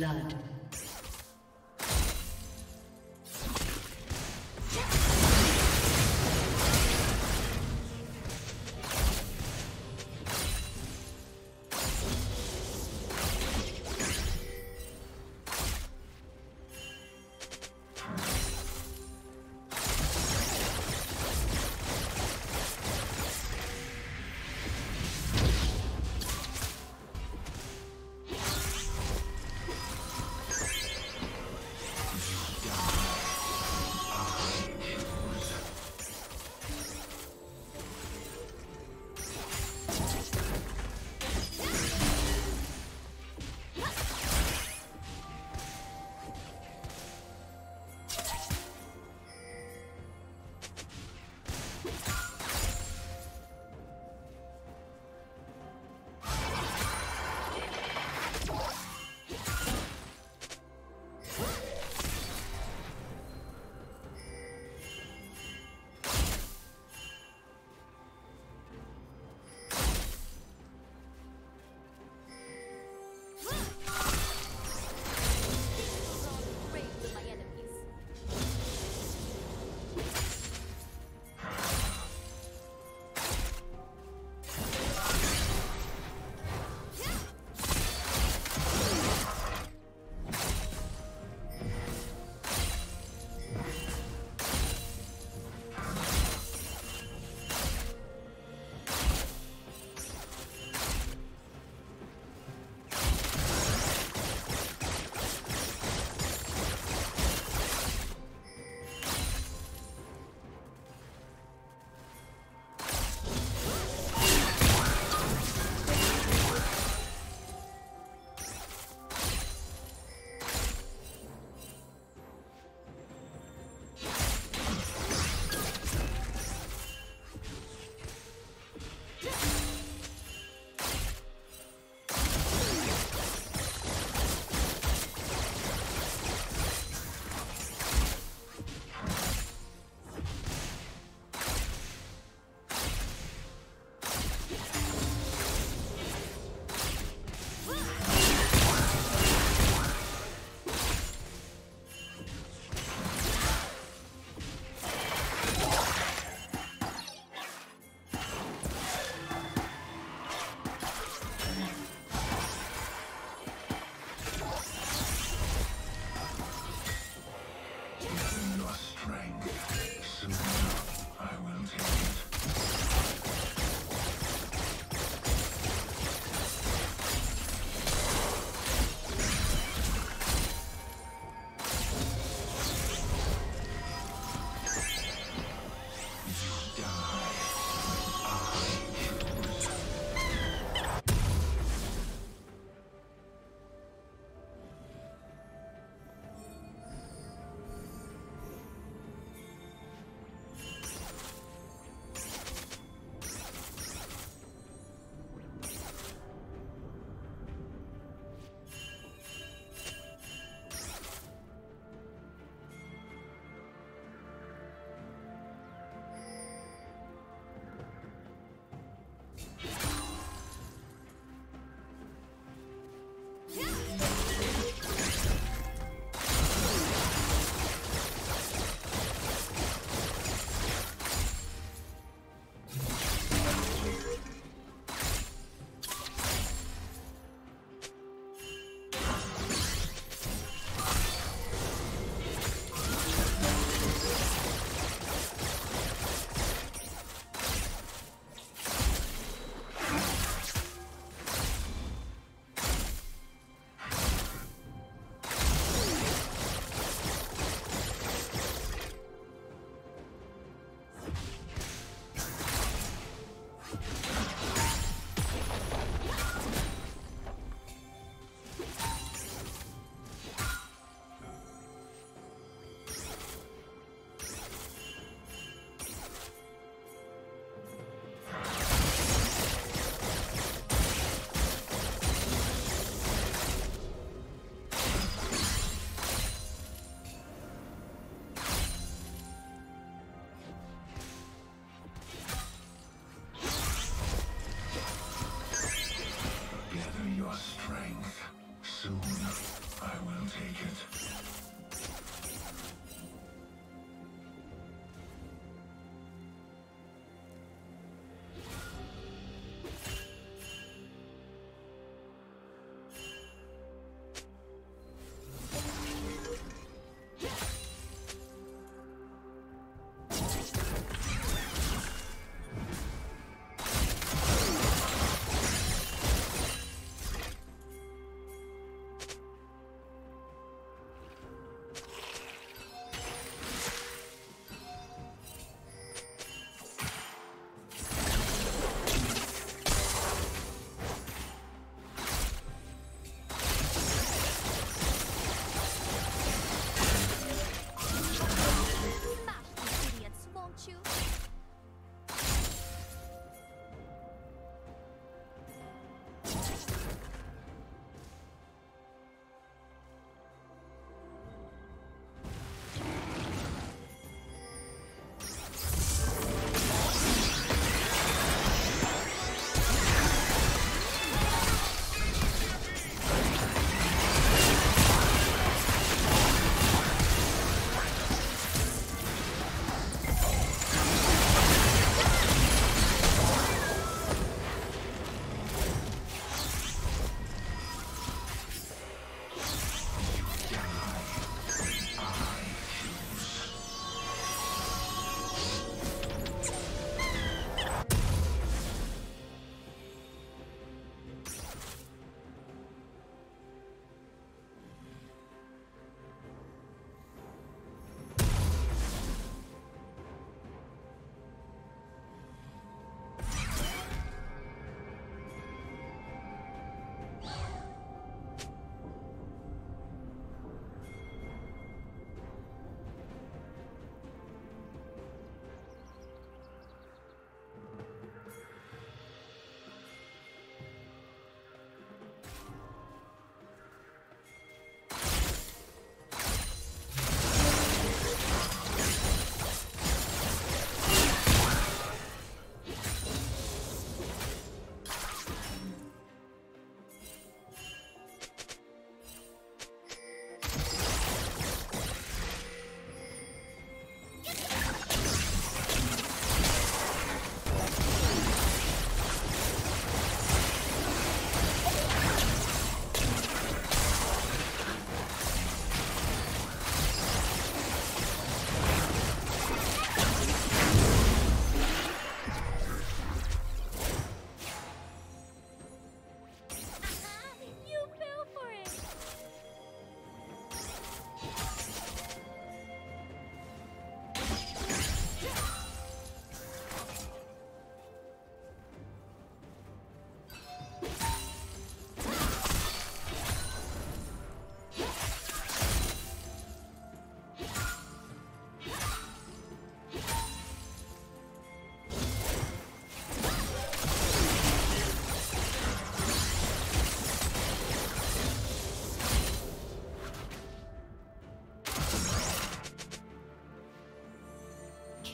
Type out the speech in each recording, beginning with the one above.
blood.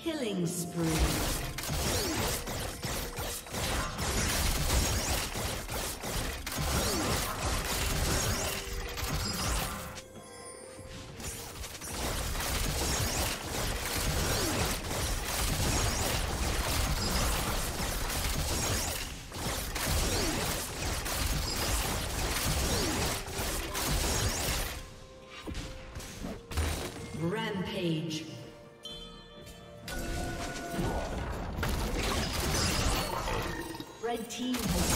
Killing spree. Team. has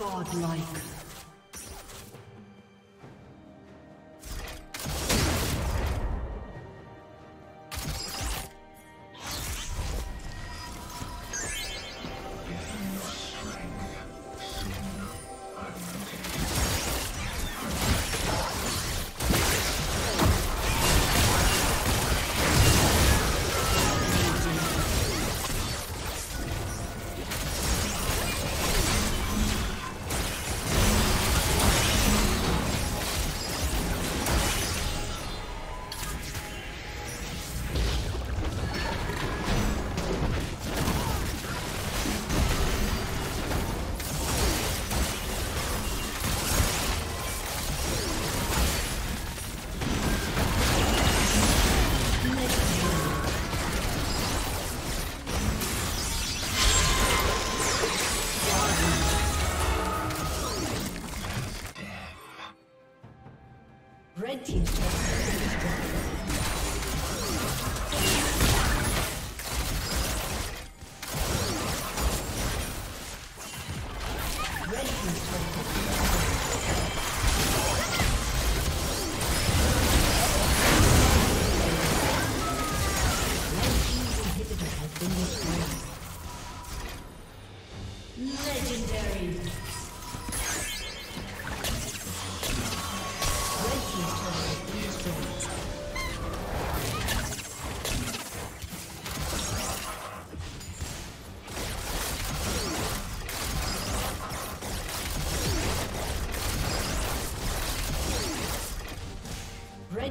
Godlike. Thank you.